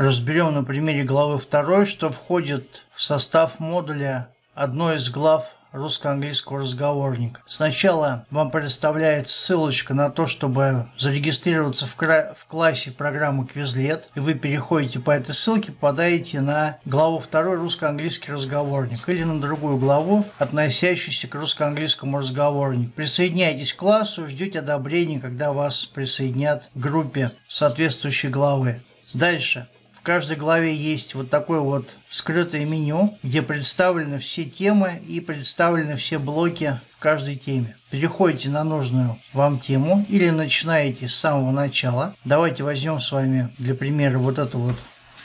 Разберем на примере главы 2, что входит в состав модуля одной из глав русско-английского разговорника. Сначала вам представляется ссылочка на то, чтобы зарегистрироваться в, кра- в классе программы Quizlet, и вы переходите по этой ссылке, попадаете на главу 2 русско-английский разговорник или на другую главу, относящуюся к русско-английскому разговорнику. Присоединяйтесь к классу, ждете одобрения, когда вас присоединят к группе соответствующей главы. Дальше. В каждой главе есть вот такое вот скрытое меню, где представлены все темы и представлены все блоки в каждой теме. Переходите на нужную вам тему или начинаете с самого начала. Давайте возьмем с вами для примера вот эту вот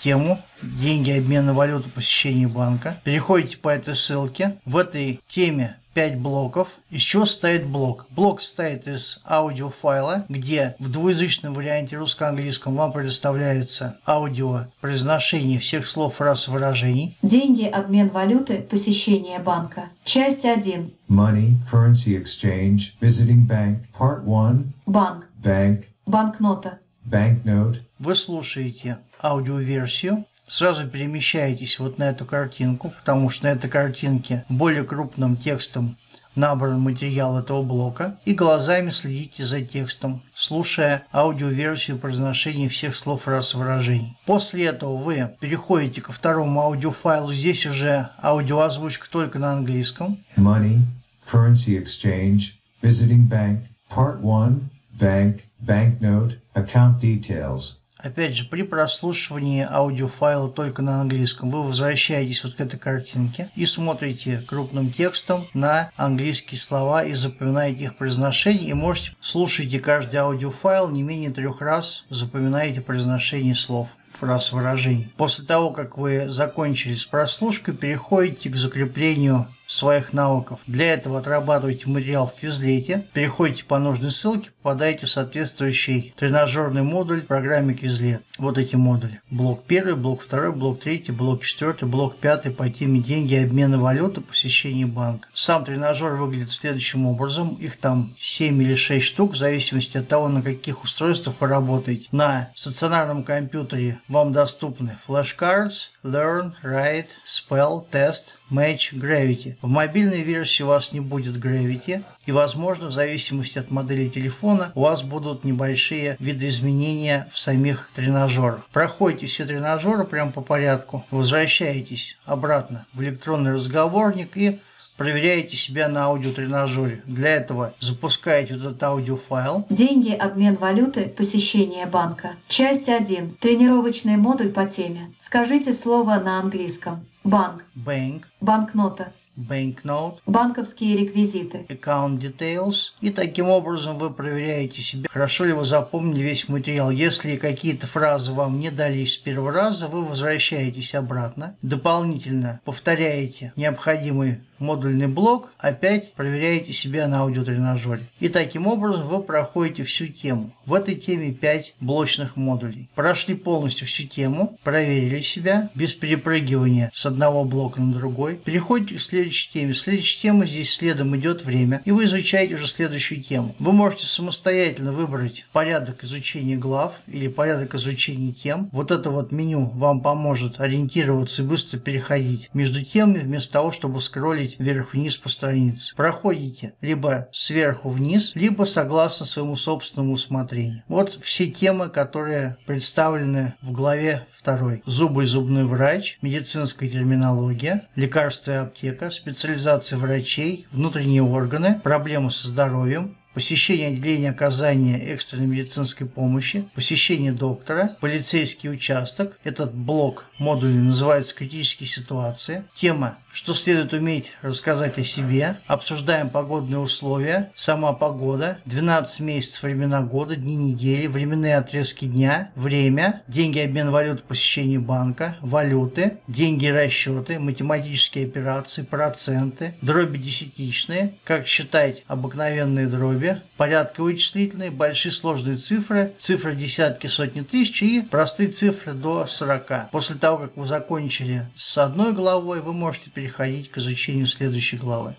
тему «Деньги, обмена валюты, посещение банка». Переходите по этой ссылке. В этой теме 5 блоков. Из чего состоит блок? Блок состоит из аудиофайла, где в двуязычном варианте русско-английском вам предоставляется аудио произношение всех слов, фраз, выражений. Деньги, обмен валюты, посещение банка. Часть 1. Money, currency exchange, visiting bank, part 1, Банк. bank, Банкнота. banknote, Вы слушаете аудиоверсию, сразу перемещаетесь вот на эту картинку, потому что на этой картинке более крупным текстом набран материал этого блока, и глазами следите за текстом, слушая аудиоверсию произношения всех слов раз выражений. После этого вы переходите ко второму аудиофайлу, здесь уже аудиоозвучка только на английском. money, currency exchange, visiting bank, part 1, bank, banknote, account details, Опять же, при прослушивании аудиофайла только на английском вы возвращаетесь вот к этой картинке и смотрите крупным текстом на английские слова и запоминаете их произношение и можете слушайте каждый аудиофайл не менее трех раз, запоминаете произношение слов фраз выражений. После того, как вы закончили с прослушкой, переходите к закреплению своих навыков. Для этого отрабатывайте материал в Quizlet, переходите по нужной ссылке, попадаете в соответствующий тренажерный модуль в программе Quizlet. Вот эти модули. Блок 1, блок 2, блок 3, блок 4, блок 5 по теме деньги, обмены валюты, посещение банка. Сам тренажер выглядит следующим образом. Их там 7 или 6 штук, в зависимости от того, на каких устройствах вы работаете. На стационарном компьютере вам доступны flashcards, learn, write, spell, test, Match Gravity. В мобильной версии у вас не будет Gravity, и, возможно, в зависимости от модели телефона, у вас будут небольшие видоизменения в самих тренажерах. Проходите все тренажеры прямо по порядку, возвращаетесь обратно в электронный разговорник и проверяете себя на аудиотренажере. Для этого запускаете этот аудиофайл, Деньги, обмен валюты, посещение банка. Часть 1. Тренировочный модуль по теме. Скажите слово на английском. Банк. Bank, Банкнота. Banknote, Банковские реквизиты. Account Details. И таким образом вы проверяете себя, хорошо ли вы запомнили весь материал. Если какие-то фразы вам не дались с первого раза, вы возвращаетесь обратно. Дополнительно повторяете необходимый модульный блок, опять проверяете себя на аудиотренажере. И таким образом вы проходите всю тему. В этой теме 5 блочных модулей. Прошли полностью всю тему, проверили себя без перепрыгивания с одного блока на другой. Переходите к следующей теме. Следующая тема здесь следом идет время, и вы изучаете уже следующую тему. Вы можете самостоятельно выбрать порядок изучения глав или порядок изучения тем. Вот это вот меню вам поможет ориентироваться и быстро переходить между темами, вместо того, чтобы скроллить вверх-вниз по странице. Проходите либо сверху вниз, либо согласно своему собственному усмотрению. Вот все темы, которые представлены в главе 2. Зубы и зубной врач, медицинская терминология, лекарства и аптека, специализация врачей, внутренние органы, проблемы со здоровьем, посещение отделения оказания экстренной медицинской помощи, посещение доктора, полицейский участок. Этот блок модуля называется «Критические ситуации». Тема «Что следует уметь рассказать о себе». Обсуждаем погодные условия, сама погода, 12 месяцев времена года, дни недели, временные отрезки дня, время, деньги, обмен валют, посещение банка, валюты, деньги, расчеты, математические операции, проценты, дроби десятичные, как считать обыкновенные дроби, порядка вычислительные, большие сложные цифры, цифры десятки, сотни тысяч и простые цифры до 40. После того, как вы закончили с одной главой, вы можете переходить к изучению следующей главы.